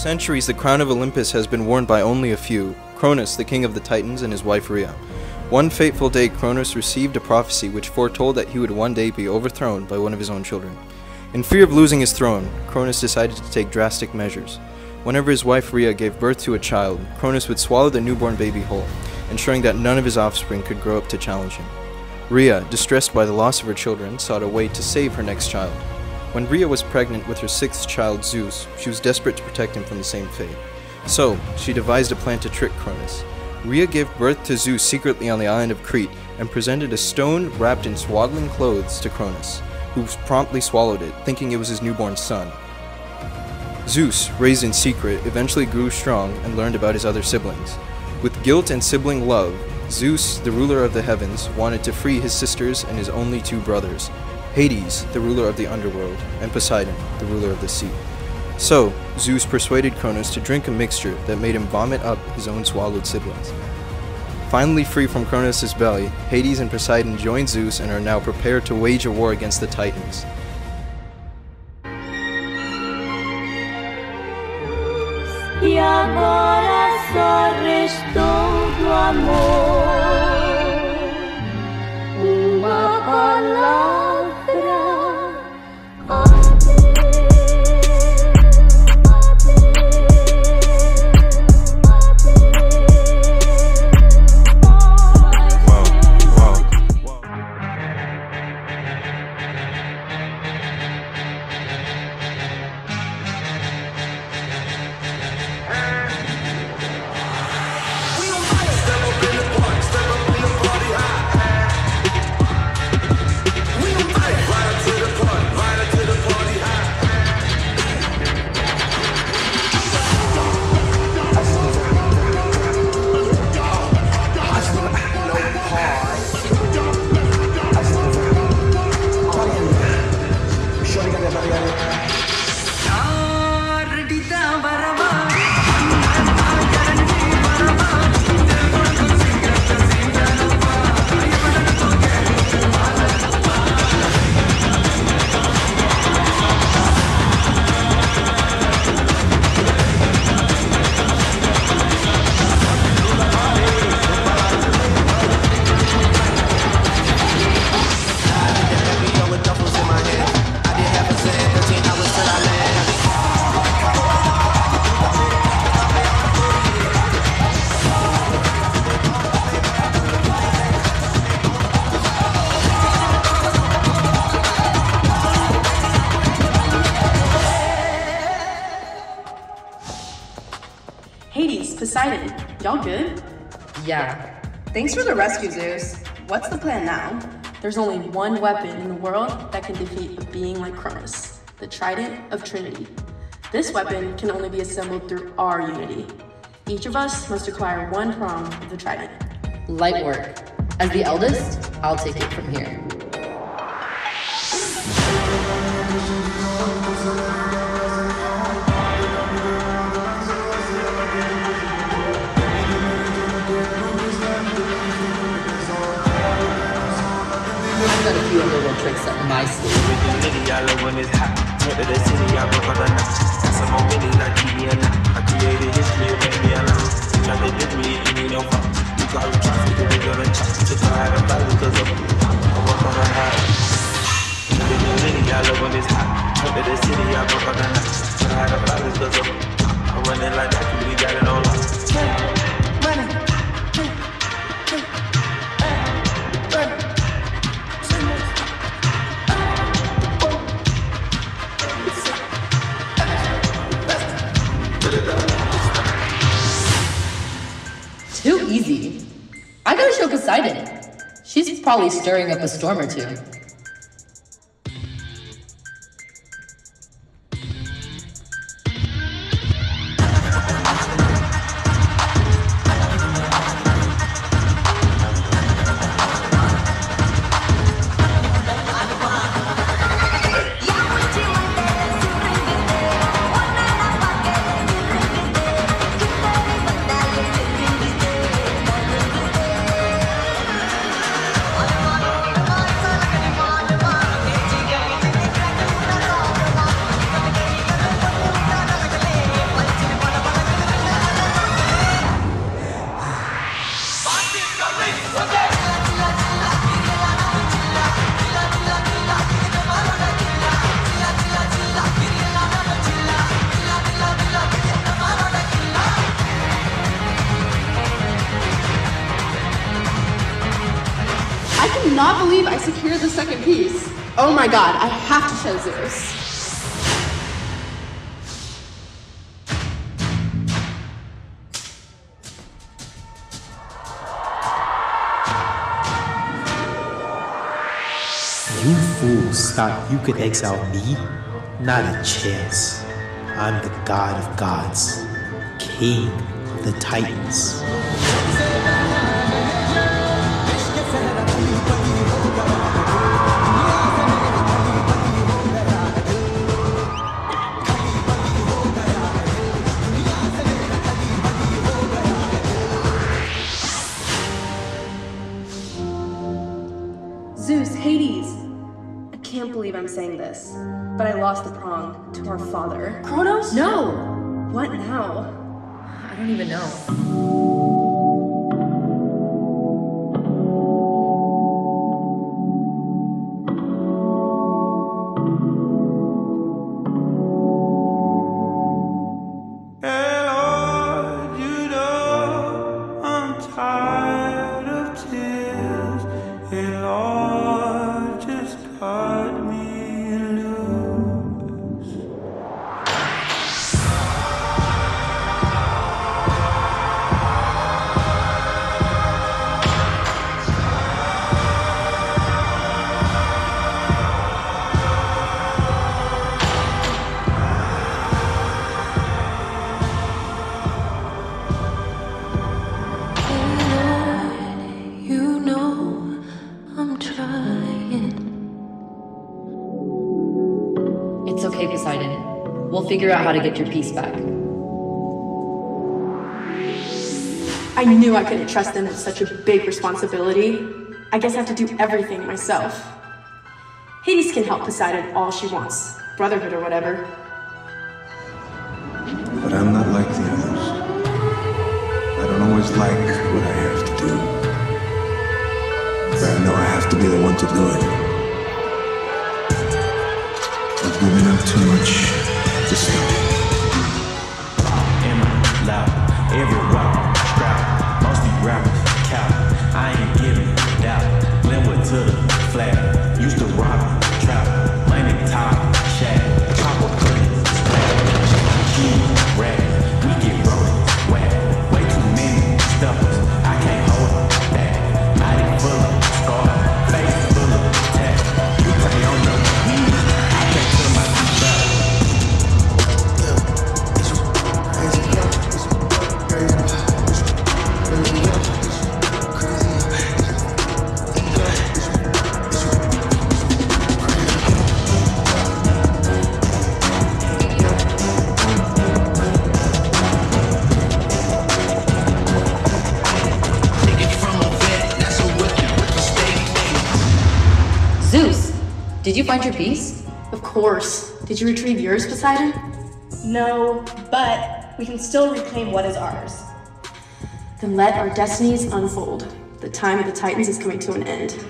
centuries, the crown of Olympus has been worn by only a few Cronus, the king of the Titans, and his wife Rhea. One fateful day, Cronus received a prophecy which foretold that he would one day be overthrown by one of his own children. In fear of losing his throne, Cronus decided to take drastic measures. Whenever his wife Rhea gave birth to a child, Cronus would swallow the newborn baby whole, ensuring that none of his offspring could grow up to challenge him. Rhea, distressed by the loss of her children, sought a way to save her next child. When Rhea was pregnant with her sixth child, Zeus, she was desperate to protect him from the same fate. So, she devised a plan to trick Cronus. Rhea gave birth to Zeus secretly on the island of Crete and presented a stone wrapped in swaddling clothes to Cronus, who promptly swallowed it, thinking it was his newborn son. Zeus, raised in secret, eventually grew strong and learned about his other siblings. With guilt and sibling love, Zeus, the ruler of the heavens, wanted to free his sisters and his only two brothers, Hades, the ruler of the underworld, and Poseidon, the ruler of the sea. So, Zeus persuaded Cronus to drink a mixture that made him vomit up his own swallowed siblings. Finally free from Cronus' belly, Hades and Poseidon joined Zeus and are now prepared to wage a war against the Titans. Amor Poseidon, y'all good? Yeah. Thanks for the rescue, Zeus. What's the plan now? There's only one weapon in the world that can defeat a being like Cronus, the Trident of Trinity. This weapon can only be assembled through our unity. Each of us must acquire one prong of the Trident. Light work. As the eldest, I'll take it from here. Got a few other little tricks up the litty, I love when it's hot. Went to the city, I broke all the knots. Got some more Billy like TV and I created history, it made me alone. You try to me, you need no. You call it traffic, you gonna chop. Just try to cause I'm, Poseidon. She's probably stirring up a storm or two. Believe I secured the second piece. Oh my god, I have to show Zeus. You fools thought you could exile me? Not a chance. I'm the god of gods, king of the titans. Can't believe I'm saying this, but I lost the prong to our father. Kronos? No! What now? I don't even know. Figure out how to get your piece back. I knew I couldn't trust them with such a big responsibility. I guess I have to do everything myself. Hades can help Poseidon all she wants, brotherhood or whatever. But I'm not like the others. I don't always like what I have to do. But I know I have to be the one to do it. I've given up too much in my loud. Every rock, strap, most these rappers cap. I ain't giving doubt. Glenwood to the flat. Used to rob, did you find your piece? Of course. Did you retrieve yours, Poseidon? No, but we can still reclaim what is ours. Then let our destinies unfold. The time of the Titans is coming to an end.